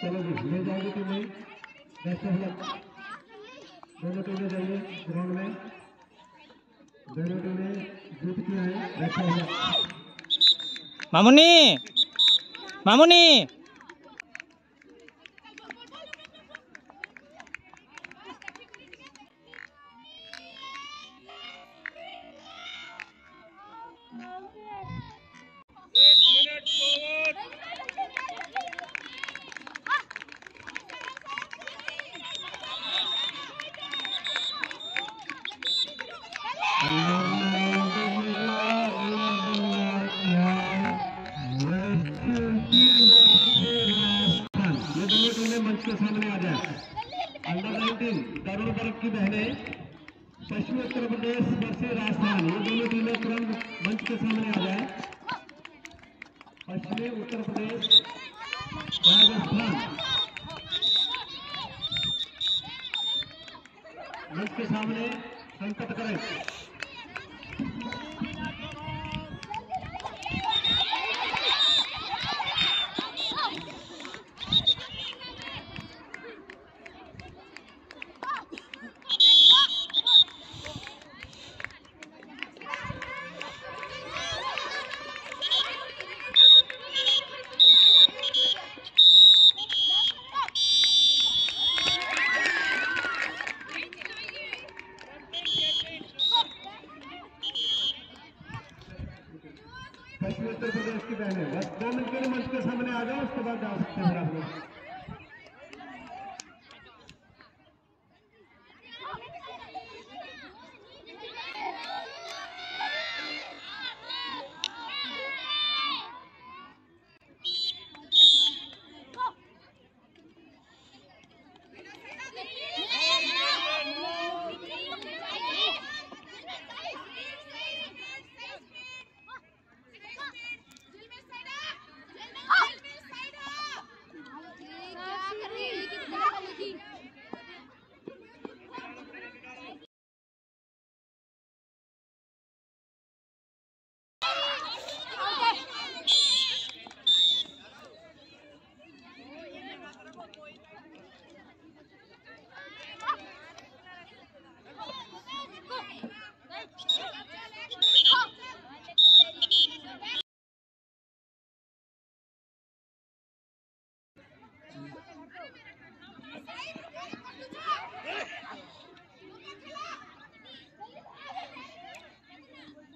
चलो जी ले जाएगी टीम में बेस्ट ऑफ दोनों टीमें जाइए ग्राउंड में दोनों टीमें जीत की है बेस्ट ऑफ मामुनी मामुनी टीमें मंच के सामने आ जाए अंडर 19 तरुण वर्ग की बहनें पश्चिमी उत्तर प्रदेश वर्षीय राजस्थान ये दोनों टीमें तुरंत मंच के सामने आ जाए पश्चिमी उत्तर प्रदेश राजस्थान मंच के सामने संकट करें पश्चिमी उत्तर प्रदेश की बहनें। बस दो मिनट के मंच के सामने आ जाओ उसके बाद जा सकते हैं आप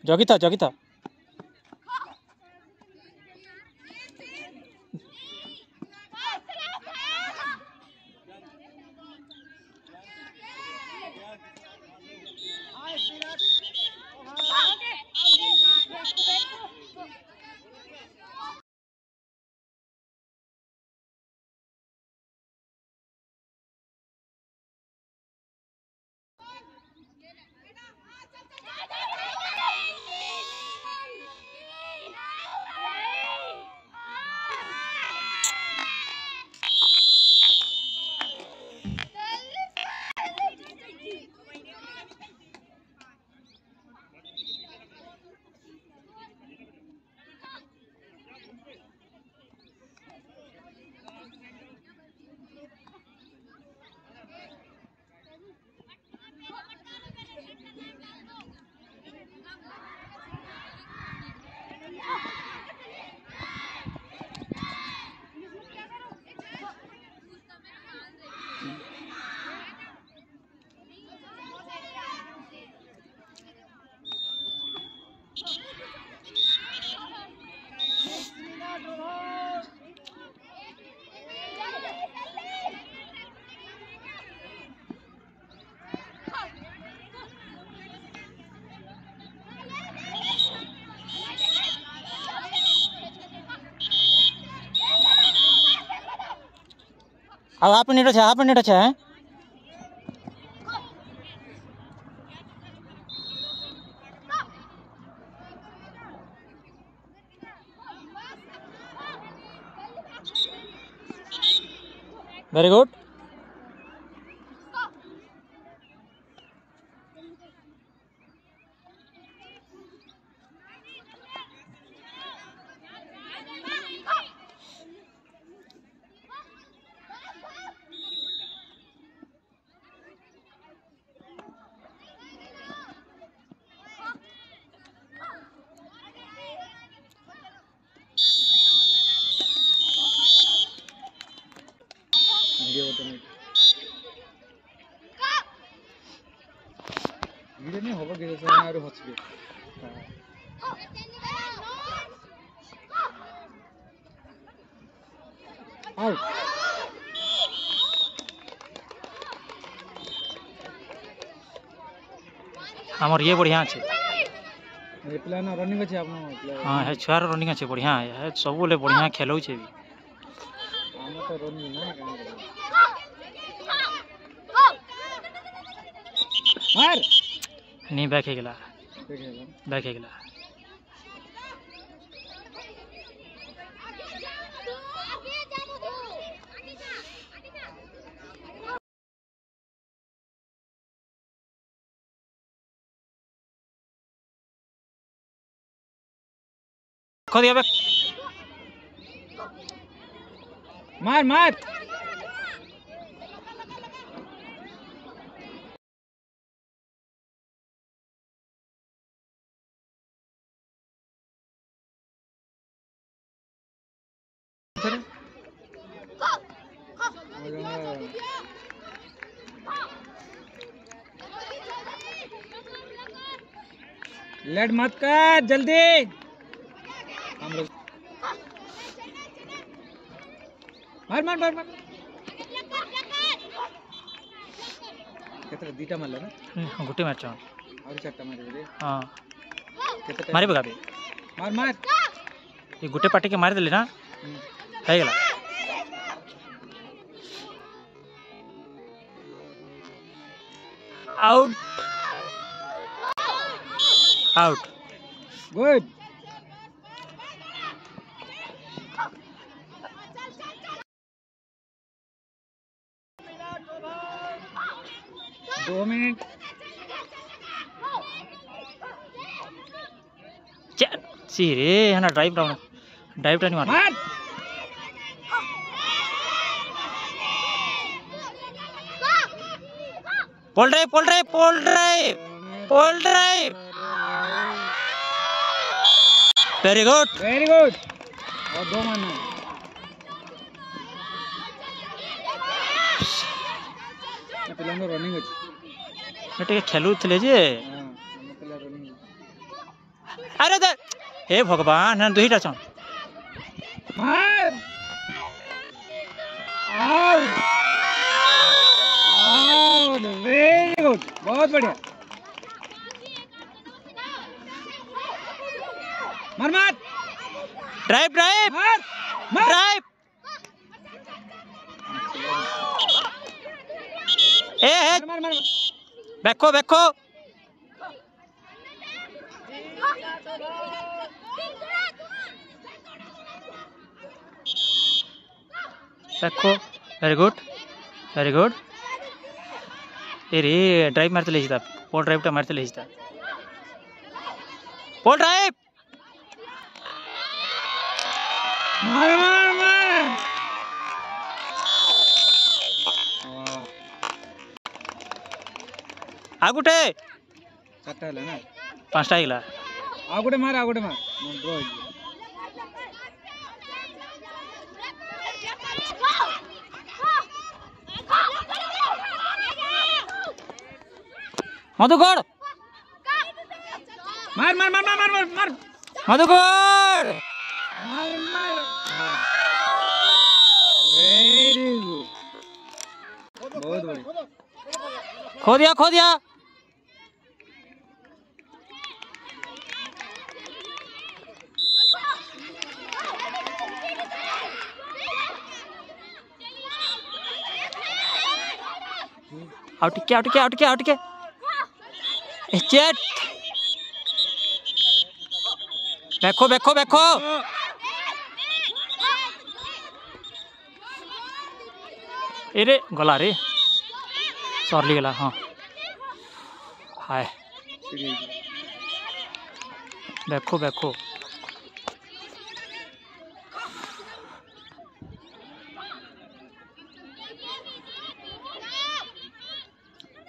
जगिता जगिता अब आप नीट अच्छा आप नीट अच्छा है? वेरी गुड Deal with नहीं। गिरे नहीं होगा गिरे से ना रुह चुके आउ हमारे ये बढ़िया छे। ये प्लान रनिंग छे आपने हाँ है छोर रनिंग छे बढ़िया है सब सबले बढ़िया खेलो छे भी तो रनिंग ना काम मार नहीं बैक है गिला। बैक है गिला। खो दिया बैक मार मार। लड़ मत कर जल्दी। मार मार मार मार। केतरा दीटा मारला ना। हम्म, हाँ, गुटे मारचा और चट्टा मार दे हाँ मारे बगा मार मार। ये गुटे पाटे के मार देले ना। हम्म। है गेला। out. Out. Good. Two minutes. Chat. See, hey, Hana drive down. Drive down. What? Pull drive pull drive pull drive pull drive very good very good और दो मारना है। ये पिलानो रनिंग ଅଛି ଟିକେ ଖେଲୁଥିଲେ ଯେ ହଁ ଆମ ପିଲା ରନିଂ ଆରେ ଦେ ହେ ଭଗବାନ ନା ଦୁଇଟା ଛନ୍ गुड बहुत बढ़िया। मार मार। ड्राइव ड्राइव ड्राइव ए हे। बैको बैको बैको वेरी गुड वेरी गुड रे ड्राइव मरते पोल ड्राइव टा मरते पोल ड्राइव आगुटे पांचटा आगुटे मार आगुटे मार ब्रो मधुकर मार मार मार मार मार मार मार मधुकर खो दिया खो दिया आउट के आउट के आउट के आउट के chết. Bẹt khô bẹt khô bẹt khô. Ê đấy gọi là đấy sọt lì là hả? Hai bẹt khô bẹt khô.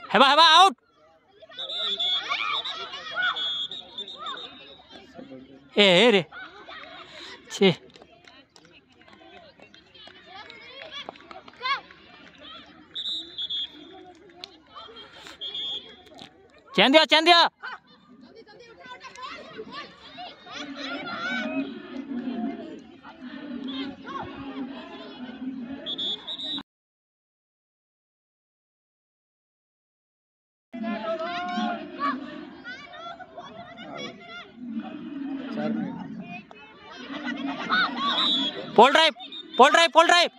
Heba, heba, out! 예, 예 이래. 지. 젠디야, 젠디야! Pole drive pole drive pole drive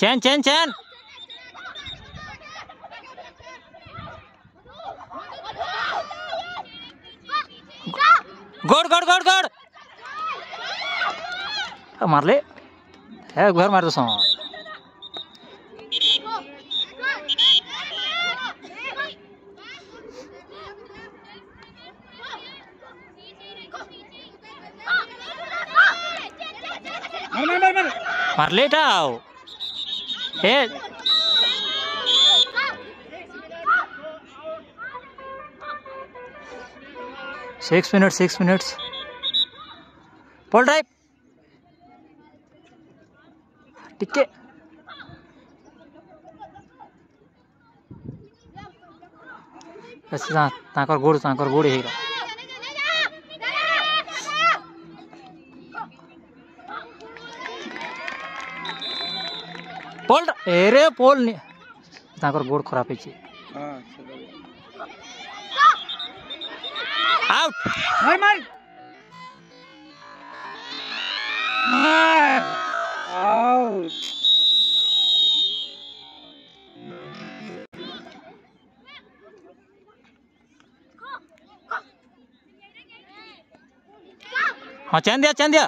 चैन चैन चैन गोड गोड गोड गोड मारले हे घर मार दो मारले टाव हे six minute six minutes pole drive टिके ବେଶୀ ତା- ତାଙ୍କର ଗୋଡ଼ ତାଙ୍କର ଗୋଡ଼ ହେଇଗଲା ପୋଲ ଏରେ ପୋଲ ନି ତାଙ୍କର ଗୋଡ଼ ଖରାପ ହେଇଛି हाँ चलो out họ chén đi chén đi